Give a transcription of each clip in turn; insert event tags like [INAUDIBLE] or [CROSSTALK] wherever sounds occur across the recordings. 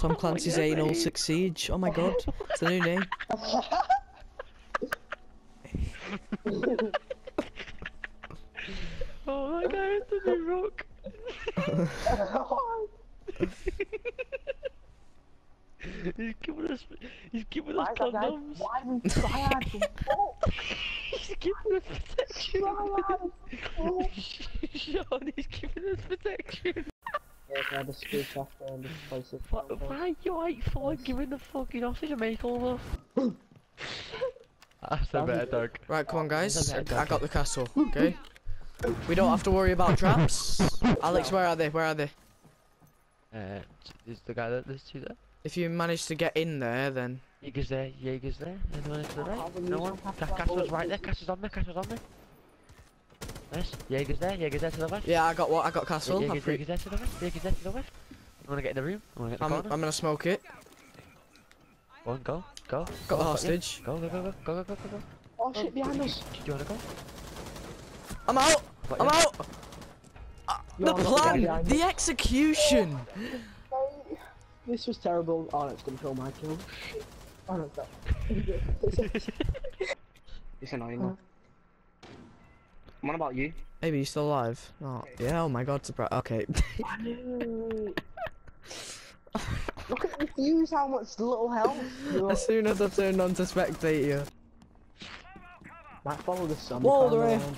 Tom Clancy's yeah, Anal mate. Six Siege. Oh my god, it's a new name. [LAUGHS] Oh my god, it's a new rock. [LAUGHS] he's giving us, he's giving us Why is condoms. Why we try hard to fuck? [LAUGHS] He's giving us protection. Try hard to Sean, he's giving us protection. Yeah, can I just speak after and just place it? Why, why you ain't for giving the fucking hostage a makeover? That's a better dog. Right, come on, guys. I got the castle. Okay. We don't have to worry about traps. [LAUGHS] Alex, where are they? Where are they? Uh, is the guy that there's two there? If you manage to get in there, then Jaeger's there, Jaeger's there. Anyone to the How right? No one. have Ca- to Castle's right there, this? Castle's on there, Castle's on there. Nice. Jaeger's there. Jaeger's there to the west. Yeah, I got what? I got castle. Jaeger's, Jaeger's there to the west. Jaeger's there to the west. You wanna get in the room? I wanna get the I'm, corner? I'm gonna smoke it. Go on, go, go. Got go, the hostage. Go, go, go, go, go, go, go, go. Oh shit, behind us. Do you wanna go? I'm out. I'm out. Uh, the plan, the execution. [LAUGHS] This was terrible. Oh, it's gonna kill my kill. Oh no, it's [LAUGHS] [LAUGHS] it's annoying. Uh. What about you? Maybe you're still alive? Oh, no. Yeah. Oh my God, surprise. Okay. [LAUGHS] I knew. Look at the fuse, how much little health. As soon as I turned on to spectate you. Might follow the sun. Whoa, calm they're here. down.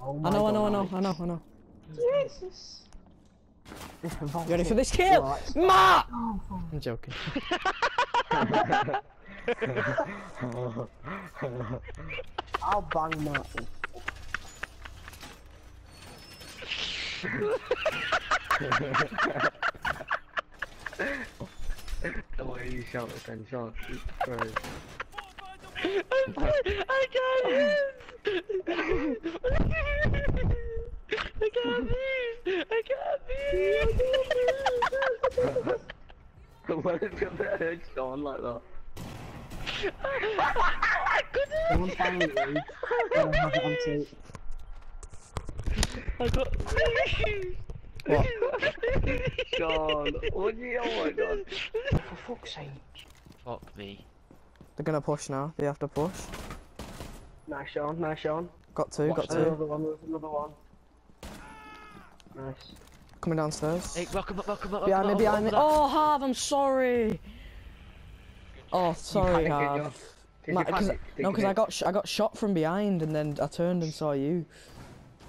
Oh I my know. I know. I know. I know. I know. Jesus. [LAUGHS] You ready for this kill? Right. Ma! [LAUGHS] I'm joking. I'll bang Martin. the way you shot with and shot first. I'm sorry, I got him! I got it! I got it! What is your head on like that? I couldn't! Someone find me, I don't [LAUGHS] have it on. I got [LAUGHS] What? Sean, what do you, oh my god. For fuck's sake. Fuck me. They're gonna push now. They have to push. Nice Sean, nice Sean. Got two. Got Another two. one, there's another one. Nice. Coming downstairs. Hey, welcome up, welcome up, Behind me. welcome up, Behind me. welcome up. Oh, Harv. I'm sorry. Oh, sorry, panicked, Harv. Did Ma- you 'cause- panic? Did no, because I got sh I got shot from behind, and then I turned and saw you.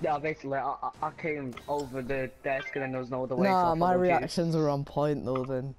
Yeah, basically, I, I, came over the desk and then there was no other way. Nah, my reactions were on point though. Then